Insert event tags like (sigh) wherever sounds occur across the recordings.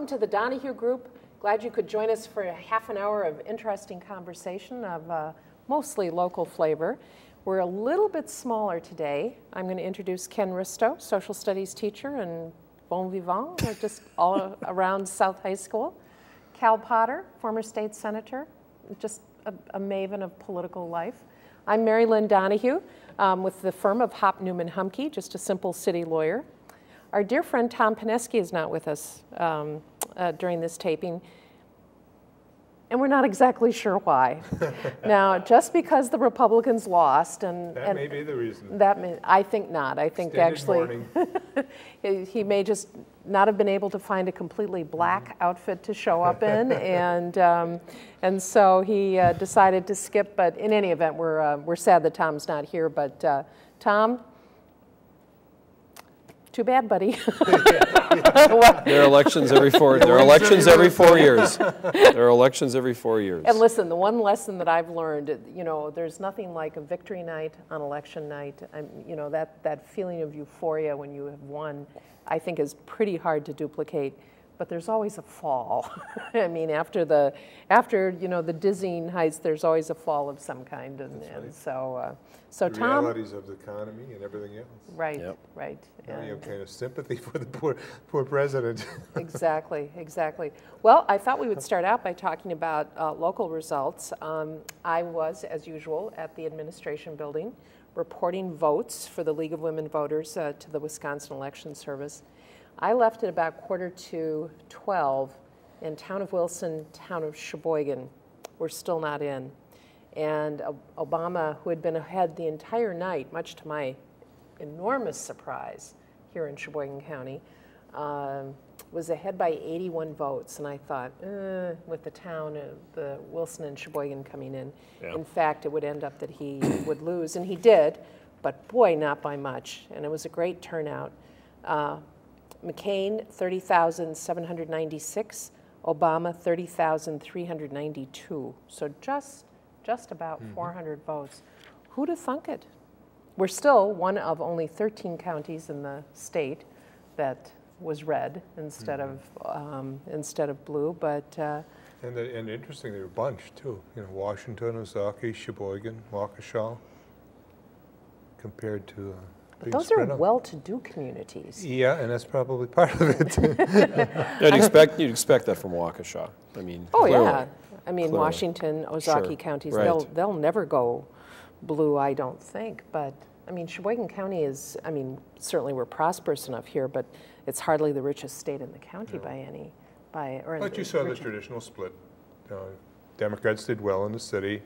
Welcome to the Donohue Group. Glad you could join us for a half an hour of interesting conversation of uh, mostly local flavor. We're a little bit smaller today. I'm going to introduce Ken Risto, social studies teacher and bon vivant, (laughs) just all around South High School. Cal Potter, former state senator, just a, a maven of political life. I'm Mary Lynn Donohue um, with the firm of Hopp Neumann Humke, just a simple city lawyer. Our dear friend Tom Pineski is not with us um, uh, during this taping and we're not exactly sure why. (laughs) now, just because the Republicans lost, and that and may be the reason. That may, I think not. I think Extended actually (laughs) he may just not have been able to find a completely black mm-hmm. outfit to show up in, (laughs) and um, and so he uh, decided to skip. But in any event, we're uh, we're sad that Tom's not here. But uh, Tom, too bad, buddy. (laughs) there are elections every four. There are elections every four years. There are elections every four years. And listen, the one lesson that I've learned, you know, there's nothing like a victory night on election night. I'm, you know, that that feeling of euphoria when you have won, I think, is pretty hard to duplicate but there's always a fall. (laughs) I mean, after the, after you know the dizzying heights, there's always a fall of some kind, and, and right. so, uh, so the Tom. realities of the economy and everything else. Right, yep. right. Now you have kind of sympathy (laughs) for the poor, poor president. (laughs) exactly, exactly. Well, I thought we would start out by talking about uh, local results. Um, I was, as usual, at the administration building reporting votes for the League of Women Voters uh, to the Wisconsin Election Service. I left at about quarter to 12 in town of Wilson, town of Sheboygan. We're still not in. And Obama, who had been ahead the entire night, much to my enormous surprise here in Sheboygan County, um, was ahead by 81 votes. And I thought, eh, with the town of the Wilson and Sheboygan coming in, yeah. in fact, it would end up that he (coughs) would lose. And he did, but boy, not by much. And it was a great turnout. Uh, McCain, 30,796. Obama, 30,392. So just, just about mm -hmm. 400 votes. Who'd have thunk it? We're still one of only 13 counties in the state that was red instead mm -hmm. of um, instead of blue, but. Uh, and, the, and interesting, they were a bunch too. You know, Washington, Ozaukee, Sheboygan, Waukesha, compared to. Uh, but those are well-to-do communities. Yeah, and that's probably part of it. (laughs) you'd expect you'd expect that from Waukesha. I mean, oh clearly, yeah, I mean clearly. Washington, Ozaukee sure. counties, right. they'll they'll never go blue, I don't think. But I mean, Sheboygan County is, I mean, certainly we're prosperous enough here, but it's hardly the richest state in the county by any, by or. But you saw the traditional split. Uh, Democrats did well in the city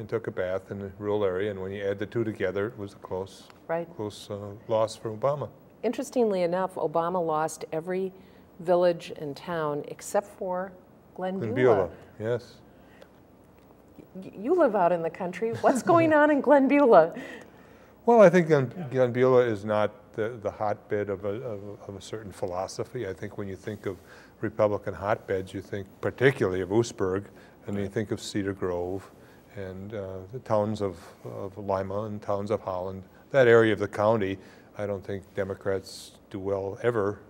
and took a bath in the rural area, and when you add the two together, it was a close, right. close uh, loss for Obama. Interestingly enough, Obama lost every village and town except for Glen, Glen Beulah. Yes. you live out in the country. What's going on in (laughs) Glen Beulah? Well, I think Glen, Glen Beulah is not the, the hotbed of a, of, of a certain philosophy. I think when you think of Republican hotbeds, you think particularly of Oostburg, and you think of Cedar Grove, and uh, the towns of, of Lima and towns of Holland, that area of the county, I don't think Democrats do well ever.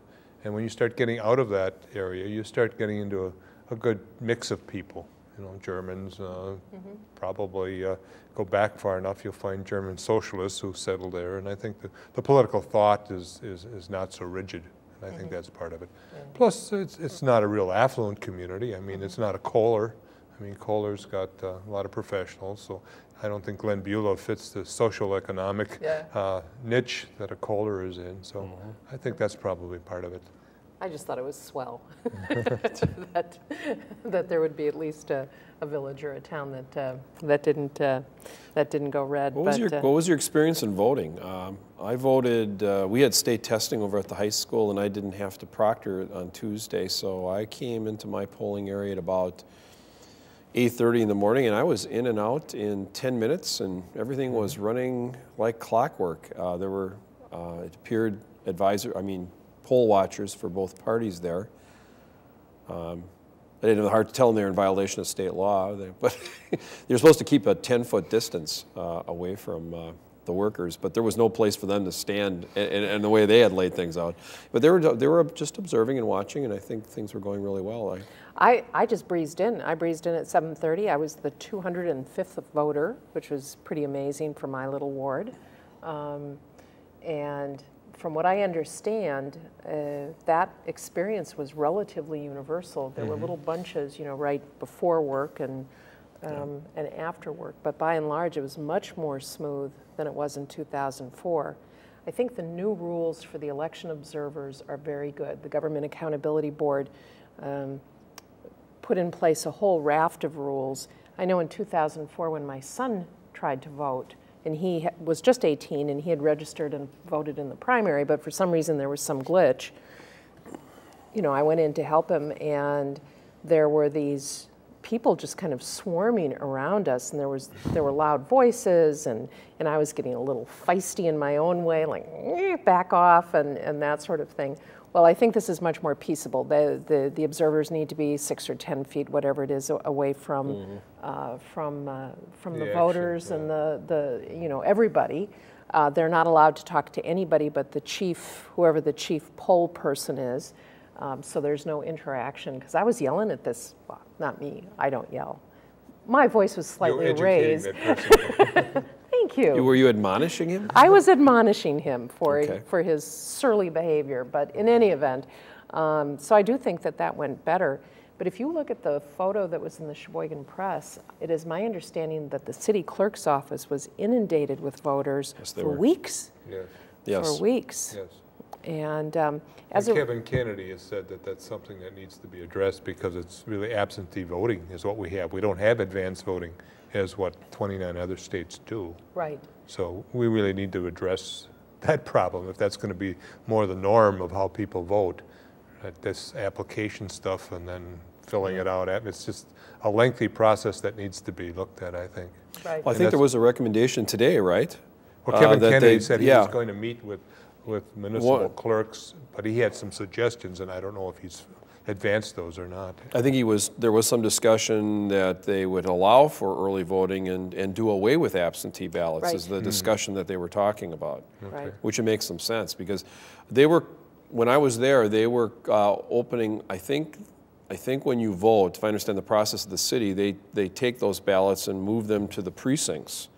And when you start getting out of that area, you start getting into a, a good mix of people. You know, Germans, uh, mm -hmm. probably uh, go back far enough, you'll find German socialists who settle there. And I think the, the political thought is, is, is not so rigid. And I mm -hmm. think that's part of it. Yeah. Plus, it's, it's not a real affluent community. I mean, mm -hmm. it's not a Kohler. I mean, Kohler's got uh, a lot of professionals, so I don't think Glenn Beulah fits the social economic yeah. uh, niche that a Kohler is in. So mm -hmm. I think that's probably part of it. I just thought it was swell (laughs) (laughs) that, that there would be at least a, a village or a town that uh, that didn't uh, that didn't go red. What was, your, uh, what was your experience in voting? Um, I voted. Uh, we had state testing over at the high school, and I didn't have to proctor on Tuesday, so I came into my polling area at about 8.30 in the morning and I was in and out in 10 minutes and everything was mm-hmm. running like clockwork. Uh, there were, uh, it appeared advisor, I mean, poll watchers for both parties there. Um, I didn't have the heart to tell them they're in violation of state law, (laughs) but they're supposed to keep a 10 foot distance uh, away from, uh, the workers, but there was no place for them to stand and, and, and the way they had laid things out. But they were, they were just observing and watching, and I think things were going really well. I, I, I just breezed in. I breezed in at 7:30. I was the 205th voter, which was pretty amazing for my little ward. Um, and from what I understand, uh, that experience was relatively universal. There were little bunches, you know, right before work and um, and after work, but by and large, it was much more smooth than it was in 2004. I think the new rules for the election observers are very good. The Government Accountability Board um, put in place a whole raft of rules. I know in 2004, when my son tried to vote, and he was just 18 and he had registered and voted in the primary, but for some reason there was some glitch. You know, I went in to help him, and there were these people just kind of swarming around us, and there was there were loud voices, and and I was getting a little feisty in my own way, like "Eh, back off and and that sort of thing. Well, I think this is much more peaceable. The, the, the observers need to be six or 10 feet, whatever it is, away from, uh, from, uh, from the, The action, voters and the, the, you know, everybody. Uh, they're not allowed to talk to anybody but the chief, whoever the chief poll person is. Um, so there's no interaction. Because I was yelling at this, well, not me, I don't yell. My voice was slightly You're raised. (laughs) Thank you. were you admonishing him? I was admonishing him for, Okay. for his surly behavior, but in any event, um, so I do think that that went better. But if you look at the photo that was in the Sheboygan Press, it is my understanding that the city clerk's office was inundated with voters Yes, for were. weeks. Yes, Yes. For weeks. yes. And um, as And a, Kevin Kennedy has said that that's something that needs to be addressed because it's really absentee voting is what we have. We don't have advanced voting as what 29 other states do. right, So we really need to address (laughs) that problem if that's going to be more the norm of how people vote. That this application stuff and then filling it out, it's just a lengthy process that needs to be looked at, I think. right. Well, I And think there was a recommendation today, right? Well, Uh, Kevin that Kennedy they- said he yeah. was going to meet with, with municipal What- clerks, but he had some suggestions, and I don't know if he's advanced those or not. I think he was, there was some discussion that they would allow for early voting and, and do away with absentee ballots is Right. the discussion that they were talking about. Right. Which would make some sense because they were, when I was there, they were uh, opening, I think, I think when you vote, if I understand the process of the city, they, they take those ballots and move them to the precincts.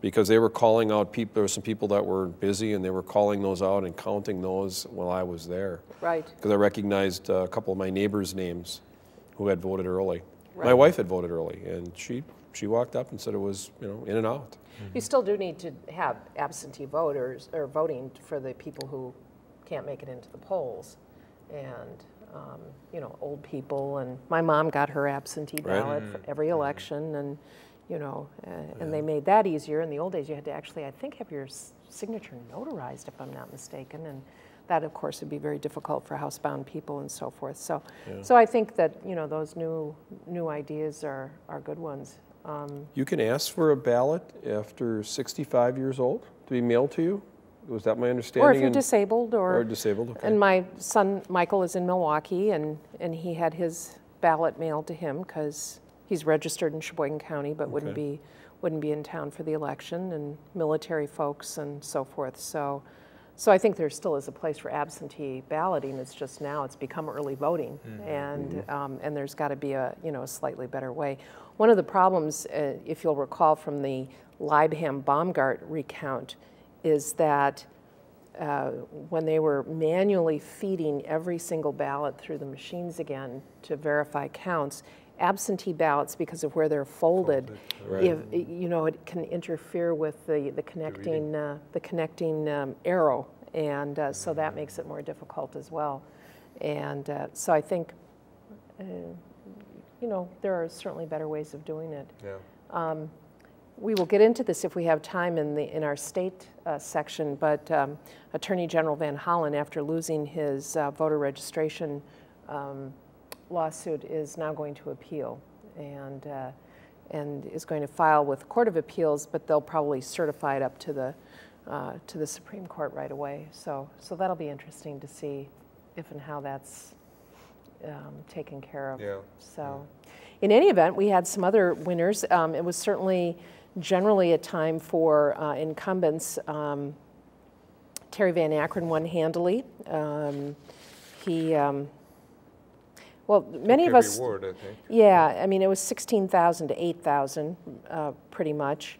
Because they were calling out people, there were some people that were busy and they were calling those out and counting those while I was there. Right. Because I recognized uh, a couple of my neighbors' names who had voted early. Right. My wife had voted early, and she, she walked up and said it was, you know, in and out. You still do need to have absentee voters, or voting for the people who can't make it into the polls. And, um, you know, old people, and my mom got her absentee Right. ballot for every election, and, you know, uh, and they made that easier. In the old days, you had to actually, I think, have your signature notarized, if I'm not mistaken, and that, of course, would be very difficult for housebound people and so forth. So, so I think that, you know, those new, new ideas are, are good ones. Um, You can ask for a ballot after 65 years old to be mailed to you? Was that my understanding? Or if you're And- disabled, or. Or disabled, okay. And my son Michael is in Milwaukee, and, and he had his ballot mailed to him because he's registered in Sheboygan County, but wouldn't be wouldn't be in town for the election, and military folks and so forth. So, so I think there still is a place for absentee balloting. It's just now it's become early voting, and um, and there's got to be a you know a slightly better way. One of the problems, uh, if you'll recall from the Leibham Baumgart recount, is that uh, when they were manually feeding every single ballot through the machines again to verify counts, absentee ballots, because of where they're folded, Right. if, you know, it can interfere with the, the connecting, uh, the connecting um, arrow, and uh, so that makes it more difficult as well. And uh, so I think, uh, you know, there are certainly better ways of doing it. Yeah. We will get into this if we have time in the, in our state uh, section, but um, Attorney General Van Hollen, after losing his uh, voter registration um, lawsuit, is now going to appeal and, uh, and is going to file with Court of Appeals, but they'll probably certify it up to the, uh, to the Supreme Court right away. So, so that'll be interesting to see if and how that's um, taken care of. Yeah. So, in any event, we had some other winners. Um, it was certainly generally a time for uh, incumbents. Um, Terry Van Akkeren won handily. Um, he, um, well, many of us. ward, I think. Yeah, I mean, it was 16,000 to 8,000, uh, pretty much.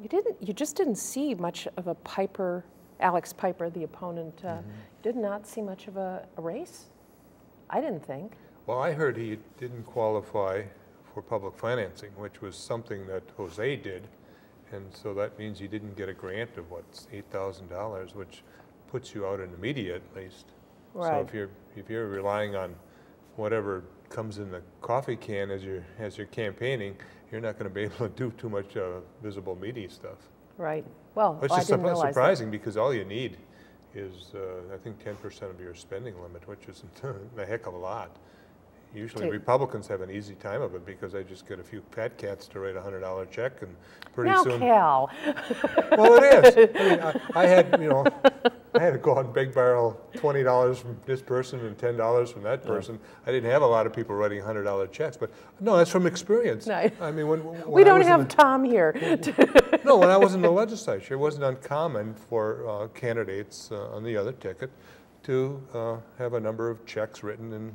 You didn't, you just didn't see much of a Piper, Alex Piper, the opponent, uh, did not see much of a, a race. I didn't think. Well, I heard he didn't qualify for public financing, which was something that Jose did. And so that means he didn't get a grant of what's eight thousand dollars, which puts you out in the media at least. Right. So if you're, if you're relying on whatever comes in the coffee can as you're, as you're campaigning, you're not gonna be (laughs) able to do too much, uh, visible media stuff. Right. Well, Which I is didn't surpri- realize that. surprising, because all you need is, uh, I think, ten percent of your spending limit, which isn't (laughs) a heck of a lot. Usually To- Republicans have an easy time of it, because they just get a few fat cats to write a hundred dollar check, and pretty Now, soon. Cal, Well, it is. I mean, I, (laughs) I had, you know, I had to go out and big barrel twenty dollars from this person and ten dollars from that person. I didn't have a lot of people writing hundred dollar checks, but, no, that's from experience. No. I mean, when. when we don't have the- Tom here. (laughs) no, when I was in the legislature, it wasn't uncommon for uh, candidates uh, on the other ticket to uh, have a number of checks written in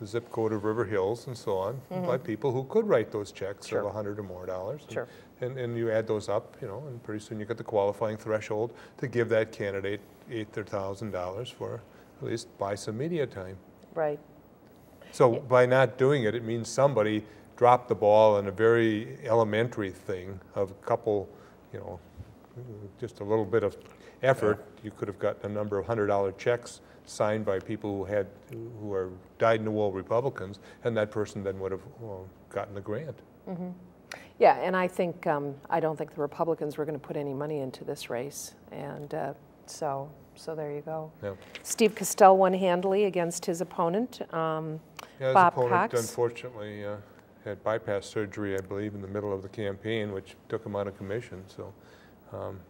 the zip code of River Hills and so on by people who could write those checks Mm-hmm. Sure. of a hundred or more dollars. And- Sure. And, and you add those up, you know, and pretty soon you get the qualifying threshold to give that candidate eight or thousand dollars for at least buy some media time. Right. So by not doing it, it means somebody dropped the ball on a very elementary thing of a couple, you know, just a little bit of effort. You could have gotten a number of hundred dollar checks signed by people who had, who are dyed-in-the-wool Republicans, and that person then would have well, gotten the grant. Yeah, and I think, um, I don't think the Republicans were going to put any money into this race. And uh, so, so there you go. Yeah. Steve Kestell won handily against his opponent. Um, Yeah, his Bob opponent Cox. unfortunately uh, had bypass surgery, I believe, in the middle of the campaign, which took him out of commission, so. um,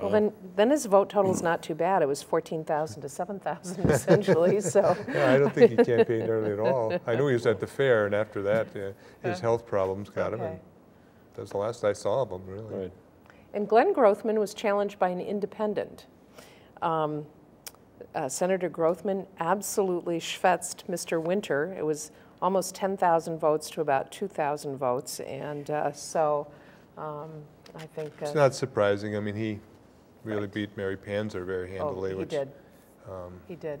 Well, then, then his vote total is not too bad. It was 14,000 to 7,000 (laughs) essentially, so. Yeah, I don't think he campaigned early at all. I knew he was at the fair, and after that, uh, his health problems got him, and Okay. that's the last I saw of him, really. Right. And Glenn Grothman was challenged by an independent. Um, uh, Senator Grothman absolutely schvetzed Mr. Winter. It was almost 10,000 votes to about 2,000 votes, and uh, so um, I think. It's uh, not surprising, I mean, he really beat Mary Panzer very handily. oh, he which did. um, He did.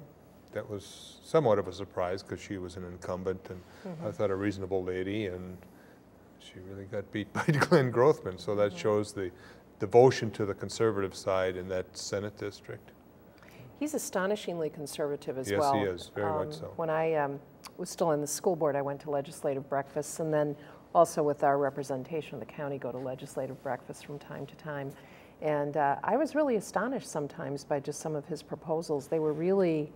that was somewhat of a surprise, because she was an incumbent, and Mm-hmm. I thought a reasonable lady, and she really got beat (laughs) by Glenn Grothman, so that shows the devotion to the conservative side in that Senate district. He's astonishingly conservative as Yes, well. he is, very much Um, so. When I um, was still in the school board, I went to legislative breakfasts, and then also with our representation of the county, go to legislative breakfasts from time to time. And uh, I was really astonished sometimes by just some of his proposals. They were really,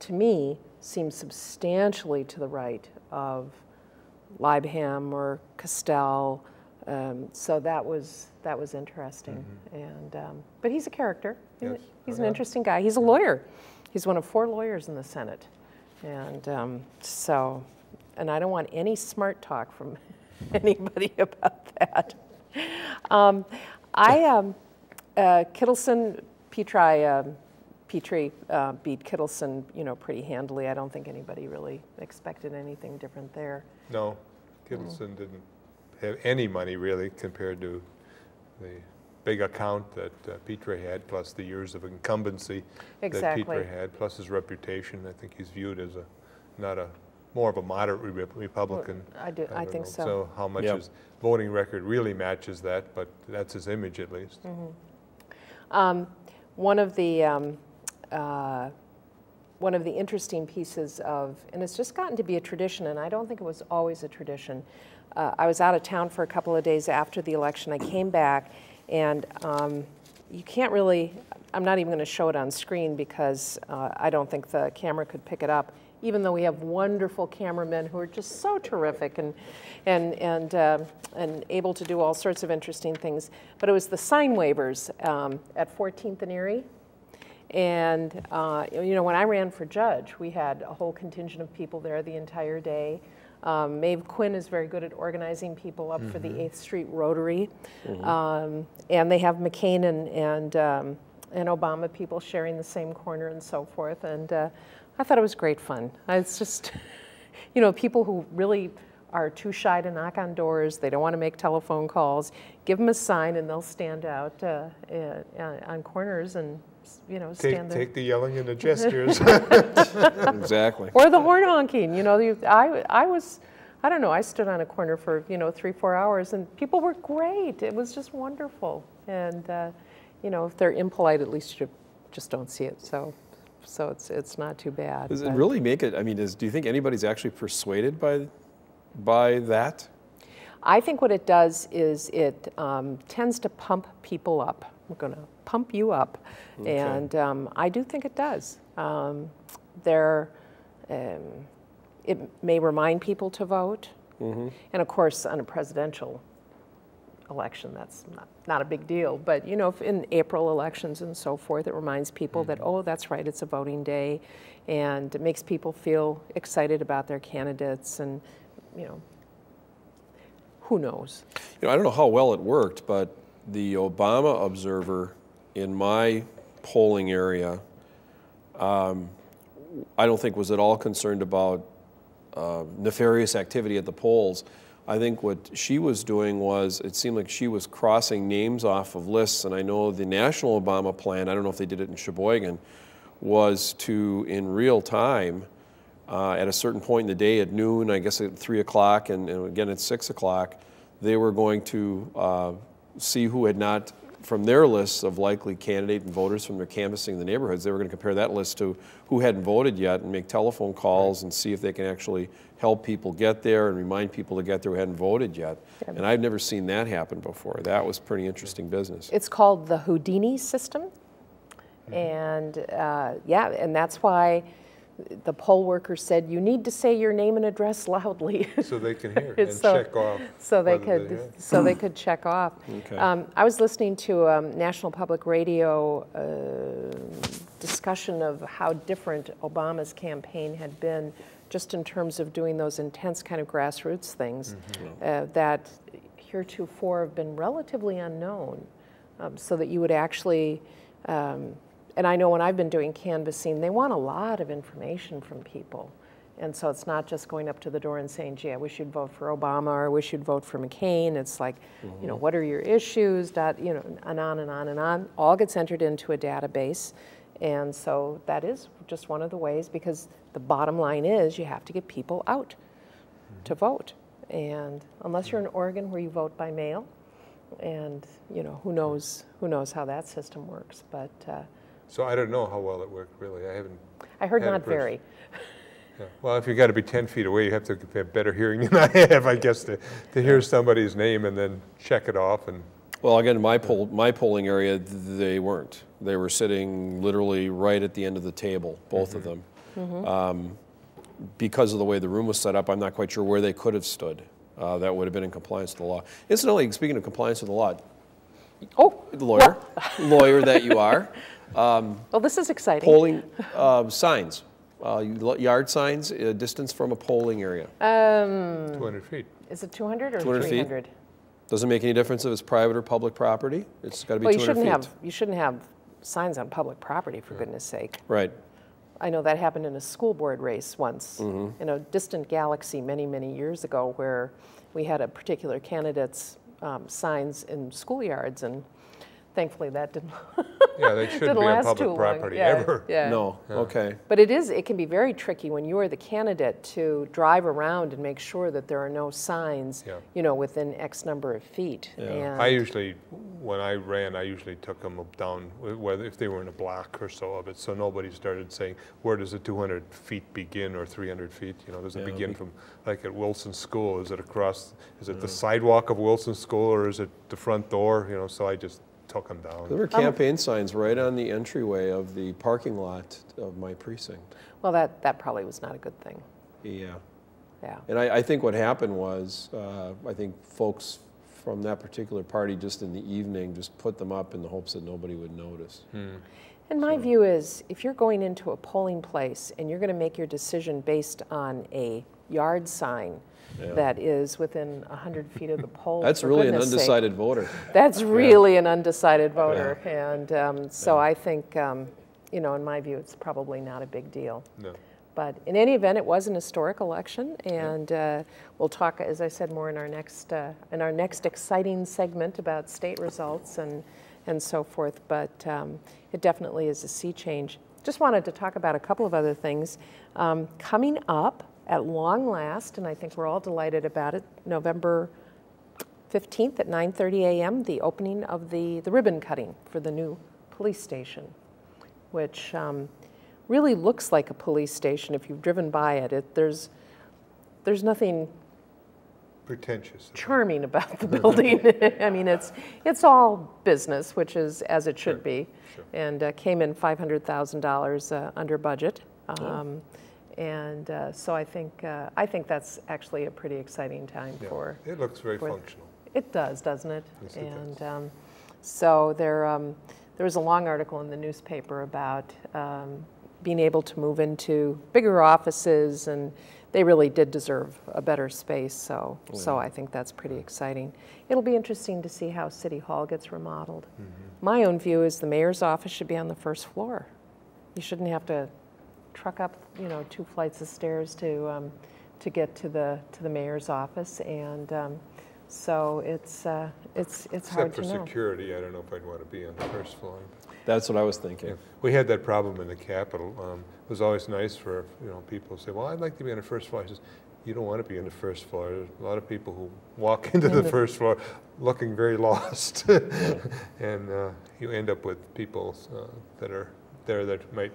to me, seemed substantially to the right of Leibham or Kestell. Um, so that was that was interesting. And um, but he's a character. He's. Yes. he's Oh, an interesting guy. He's a lawyer. He's one of four lawyers in the Senate. And um, so, and I don't want any smart talk from (laughs) anybody about that. I, um, uh, Kittelson, Petri, um, Petri uh, beat Kittelson, you know, pretty handily. I don't think anybody really expected anything different there. No, Kittelson didn't have any money really compared to the big account that uh, Petri had, plus the years of incumbency that Exactly. Petri had, plus his reputation. I think he's viewed as a, not a, more of a moderate re- Republican. I do- I don't think know. so. So how much Yeah. his voting record really matches that, but that's his image at least. Um, one of the um, uh, one of the interesting pieces of, and it's just gotten to be a tradition, and I don't think it was always a tradition. Uh, I was out of town for a couple of days after the election. I came back, and um, you can't really. I'm not even going to show it on screen because uh, I don't think the camera could pick it up. Even though we have wonderful cameramen who are just so terrific and and and um and able to do all sorts of interesting things, but it was the sign waivers um, at 14th and Erie. And, uh, you know, when I ran for judge, we had a whole contingent of people there the entire day. Um, Maeve Quinn is very good at organizing people up for the 8th Street Rotary. Um, and they have McCain and, and, um, and Obama people sharing the same corner and so forth. And uh, I thought it was great fun. It's just, (laughs) you know, people who really are too shy to knock on doors, they don't want to make telephone calls, give them a sign and they'll stand out uh, uh, on corners and, you know, Take, stand there. take the yelling and the (laughs) gestures. Exactly. Or the horn honking, you know, you- I, I was, I don't know, I stood on a corner for, you know, three, four hours and people were great. It was just wonderful. And, uh, you know, if they're impolite, at least you just don't see it. So, so it's, it's not too bad. Does it really make it? I mean, is, do you think anybody's actually persuaded by, by that? I think what it does is it um, tends to pump people up. We're going to pump you up. Okay. And um, I do think it does. Um, there, um, it may remind people to vote. And of course, on a presidential election, that's not, not a big deal. But, you know, if in April elections and so forth, it reminds people that, oh, that's right, it's a voting day. And it makes people feel excited about their candidates and, you know, who knows? You know, I don't know how well it worked, but the Obama observer in my polling area, um, I don't think was at all concerned about uh, nefarious activity at the polls. I think what she was doing was it seemed like she was crossing names off of lists, and I know the national Obama plan, I don't know if they did it in Sheboygan, was to, in real time, uh, at a certain point in the day at noon, I guess at 3 o'clock, and, and again at 6 o'clock, they were going to uh, see who had not, from their lists of likely candidate and voters from their canvassing the neighborhoods, they were going to compare that list to who hadn't voted yet and make telephone calls and see if they can actually help people get there and remind people to get there who hadn't voted yet. And I've never seen that happen before. That was pretty interesting business. It's called the Houdini system. And uh, yeah, and that's why the poll worker said you need to say your name and address loudly. (laughs) So they can hear (laughs) and So- check off. So they could, yeah. so they (clears throat) could check off. Okay. Um, I was listening to um, National Public Radio uh, discussion of how different Obama's campaign had been, just in terms of doing those intense kind of grassroots things uh, that heretofore have been relatively unknown, um, so that you would actually. And I know when I've been doing canvassing, they want a lot of information from people. And so it's not just going up to the door and saying, gee, I wish you'd vote for Obama or I wish you'd vote for McCain. It's like, you know, what are your issues, dot, you know, and on and on and on. All gets entered into a database. And so that is just one of the ways because the bottom line is you have to get people out to vote. And unless you're in Oregon where you vote by mail, and you know who knows who knows how that system works, but uh, So I don't know how well it worked, really. I haven't. I heard not very. (laughs) yeah. Well, if you've got to be 10 feet away, you have to have better hearing than I have, I guess, to, to hear somebody's name and then check it off. And Well, again, my poll, my polling area, they weren't. They were sitting literally right at the end of the table, both of them. Um, because of the way the room was set up, I'm not quite sure where they could have stood. Uh, that would have been in compliance with the law. Incidentally, speaking of compliance with the law, Oh, lawyer, (laughs) lawyer that you are, well, this is exciting. polling uh, signs, uh, yard signs, uh, distance from a polling area. Um, 200 feet. is it 200 or 200 feet? 300? Doesn't make any difference if it's private or public property. It's got to be Well, you 200 shouldn't feet. have you shouldn't have signs on public property for goodness sake. Right. I know that happened in a school board race once Mm-hmm. in a distant galaxy many many years ago, where we had a particular candidate's um, signs in schoolyards, and thankfully that didn't (laughs) Yeah, they shouldn't didn't be on last too public long. property Yeah, ever. Yeah. No. Okay. But it is, it can be very tricky when you are the candidate to drive around and make sure that there are no signs, Yeah. you know, within X number of feet. And I usually, when I ran, I usually took them down, whether, if they were in a block or so of it, so nobody started saying, where does the 200 feet begin or 300 feet? You know, does it Yeah, begin be- from, like at Wilson School, is it across, is it the mm. sidewalk of Wilson School or is it the front door? You know, so I just took them There were campaign signs right on the entryway of the parking lot of my precinct. well, that, that probably was not a good thing. Yeah. Yeah. And I, I think what happened was, uh, I think folks from that particular party just in the evening just put them up in the hopes that nobody would notice. And my view is if you're going into a polling place and you're going to make your decision based on a yard sign Yeah. that is within 100 feet of the (laughs) pole. That's really an goodness sake. undecided voter. That's really an undecided voter. And um, so I think, um, you know, in my view, it's probably not a big deal. No. But in any event, it was an historic election, and uh, we'll talk, as I said, more in our next uh, in our next exciting segment about state results and and so forth. But um, it definitely is a sea change. Just wanted to talk about a couple of other things um, coming up at long last, and I think we're all delighted about it. November 15th at 9:30 a.m. The opening of the the ribbon cutting for the new police station, which. Um, really looks like a police station if you've driven by it. it there's, there's nothing Pretentious. charming about the (laughs) building. (laughs) I mean, it's, it's all business, which is as it should Sure, be, sure. and uh, came in $500,000 uh, under budget. Um, And uh, so I think, uh, I think that's actually a pretty exciting time Yeah. for, It looks very functional. it does, doesn't it? Yes, it and does. Um, so there, um, there was a long article in the newspaper about um, being able to move into bigger offices, and they really did deserve a better space. So, Oh, so I think that's pretty exciting. It'll be interesting to see how City Hall gets remodeled. Mm-hmm. My own view is the mayor's office should be on the first floor. You shouldn't have to truck up, you know, two flights of stairs to um, to get to the to the mayor's office, and um, so it's uh, it's it's hard Except to for know. security, I don't know if I'd want to be on the first floor. That's what I was thinking. We had that problem in the Capitol. Um, It was always nice for, you know, people to say, well, I'd like to be on the first floor. I says, you don't want to be on the first floor. There's a lot of people who walk (laughs) into the the- first floor looking very (laughs) lost. And uh, you end up with people uh, that are there that might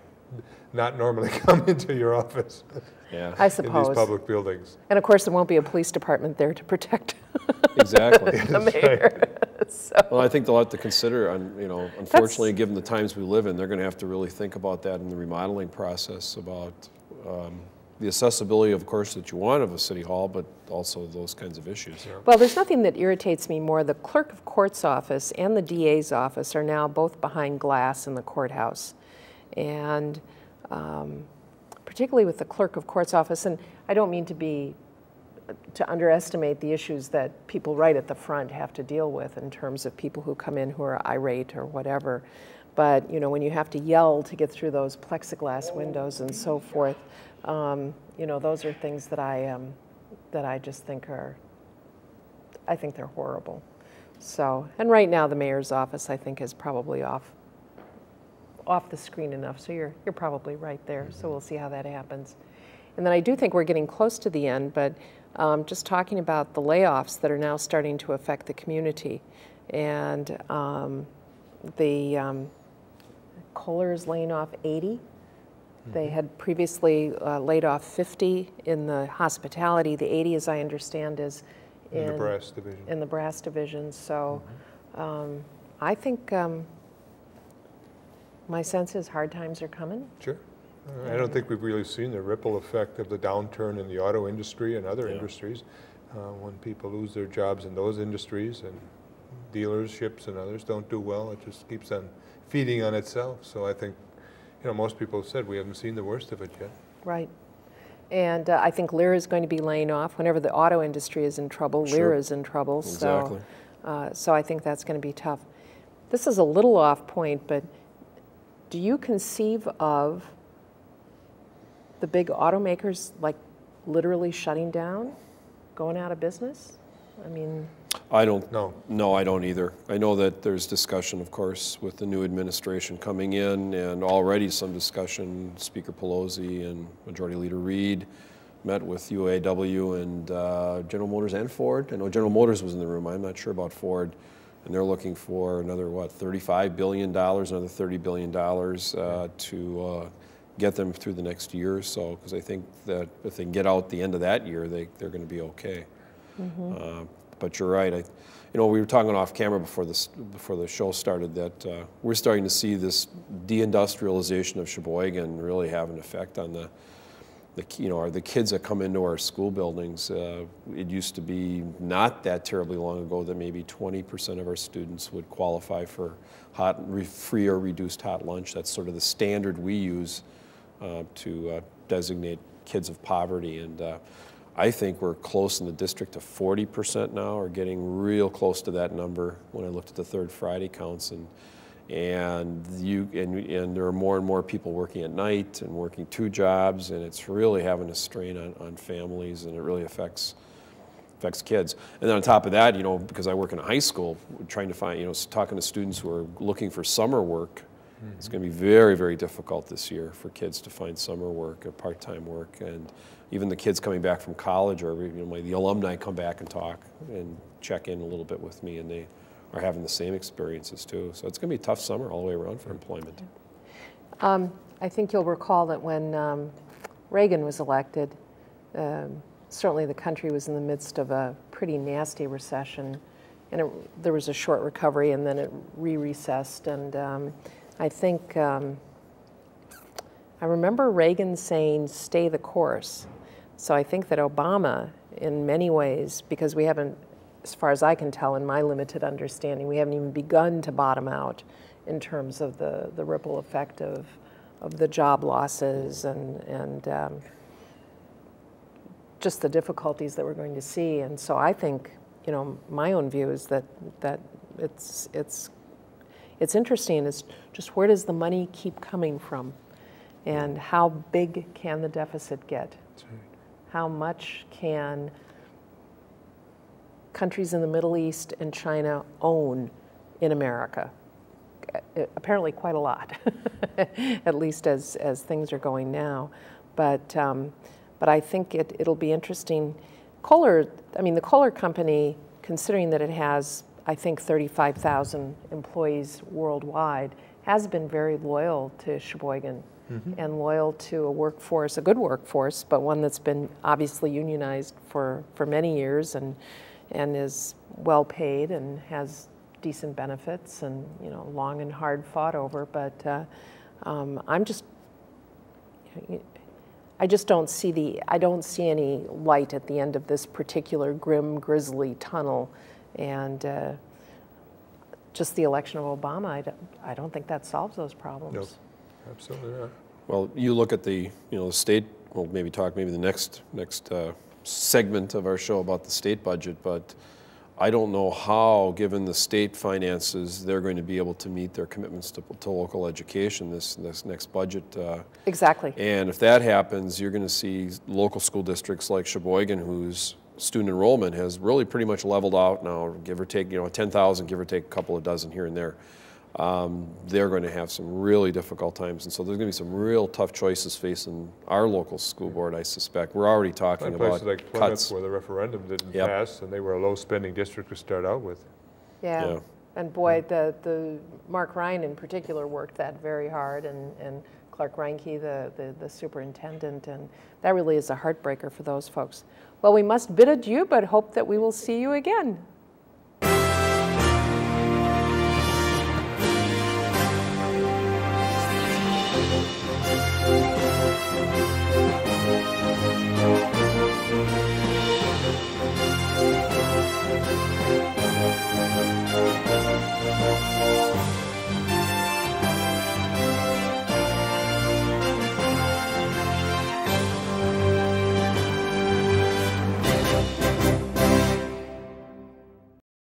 not normally (laughs) come into your office (laughs) Yeah, I suppose. in these public buildings. And of course, there won't be a police department there to protect (laughs) exactly. the mayor. so, Well, I think they'll have to consider, on, you know, unfortunately, given the times we live in, they're going to have to really think about that in the remodeling process, about um, the accessibility, of course, that you want of a city hall, but also those kinds of issues. well, there's nothing that irritates me more. The clerk of court's office and the DA's office are now both behind glass in the courthouse. And um, particularly with the clerk of court's office, and I don't mean to be to underestimate the issues that people right at the front have to deal with in terms of people who come in who are irate or whatever. But you know, when you have to yell to get through those plexiglass windows and so forth, um, you know, those are things that I um, that I just think are, I think they're horrible. So, and right now the mayor's office I think is probably off off the screen enough. So you're you're probably right there. So we'll see how that happens. And then I do think we're getting close to the end, but um, just talking about the layoffs that are now starting to affect the community, and um, the um, Kohler is laying off 80. They had previously uh, laid off 50 in the hospitality. The 80, as I understand, is In the brass division. in the brass division. So um, I think um, my sense is hard times are coming. Sure. I don't think we've really seen the ripple effect of the downturn in the auto industry and other Yeah. industries. Uh, When people lose their jobs in those industries and dealerships and others don't do well, it just keeps on feeding on itself. So I think, you know, most people have said we haven't seen the worst of it yet. Right. And uh, I think Lear is going to be laying off. Whenever the auto industry is in trouble, Sure. Lear is in trouble. Exactly. So, uh, so I think that's going to be tough. This is a little off point, but do you conceive of the big automakers like literally shutting down, going out of business? I mean, I don't, No. no, I don't either. I know that there's discussion, of course, with the new administration coming in, and already some discussion. Speaker Pelosi and Majority Leader Reid met with UAW and uh, General Motors and Ford. I know General Motors was in the room. I'm not sure about Ford. And they're looking for another, what, $35 billion, another $30 billion uh, to uh, get them through the next year or so, because I think that if they can get out the end of that year, they, they're going to be okay. Uh, But you're right. I, you know, we were talking off camera before this before the show started that uh, we're starting to see this deindustrialization of Sheboygan really have an effect on the, the you know, our, the kids that come into our school buildings. Uh, it used to be not that terribly long ago that maybe 20% of our students would qualify for hot, free or reduced hot lunch. That's sort of the standard we use uh, to uh, designate kids of poverty. And uh, I think we're close in the district to 40% now, or getting real close to that number when I looked at the third Friday counts. And, and, you, and, and there are more and more people working at night and working two jobs, and it's really having a strain on, on families, and it really affects, affects kids. And then on top of that, you know, because I work in a high school, trying to find, you know, talking to students who are looking for summer work, mm-hmm. it's going to be very, very difficult this year for kids to find summer work or part-time work. And even the kids coming back from college or you know, my, the alumni come back and talk and check in a little bit with me, and they are having the same experiences too. So it's going to be a tough summer all the way around for employment. Um, I think you'll recall that when um, Reagan was elected, um, certainly the country was in the midst of a pretty nasty recession, and it, there was a short recovery, and then it re-recessed. And um, I think um, I remember Reagan saying, "Stay the course." So I think that Obama, in many ways, because we haven't, as far as I can tell, in my limited understanding, we haven't even begun to bottom out in terms of the, the ripple effect of, of the job losses and, and um, just the difficulties that we're going to see. And so I think, you know, my own view is that, that it's, it's, it's interesting is just where does the money keep coming from? And how big can the deficit get? how much can countries in the Middle East and China own in America? Uh, apparently, quite a lot, (laughs) at least as, as things are going now. But, um, but I think it, it'll be interesting. Kohler, I mean, the Kohler Company, considering that it has, I think, 35,000 employees worldwide, has been very loyal to Sheboygan mm-hmm. and loyal to a workforce, a good workforce, but one that's been obviously unionized for, for many years and, and is well paid and has decent benefits and you know long and hard fought over. But uh, um, I'm just I just don't see the I don't see any light at the end of this particular grim, grisly tunnel, and uh, just the election of Obama. I don't, I don't think that solves those problems. Nope. Absolutely not. Well, you look at the, you know, the state, we'll maybe talk maybe the next, next uh, segment of our show about the state budget, but I don't know how, given the state finances, they're going to be able to meet their commitments to, to local education this, this next budget. Uh, exactly. And if that happens, you're going to see local school districts like Sheboygan, whose student enrollment has really pretty much leveled out now, give or take, you know, 10,000, give or take a couple of dozen here and there um, they're going to have some really difficult times. And so there's going to be some real tough choices facing our local school board, I suspect. We're already talking and about places like Plymouth cuts. where the referendum didn't yep. pass and they were a low spending district to start out with. Yeah. yeah. And boy, the, the Mark Ryan in particular worked that very hard and, and Clark Reinke, the, the, the superintendent, and that really is a heartbreaker for those folks. Well, we must bid adieu, but hope that we will see you again. Música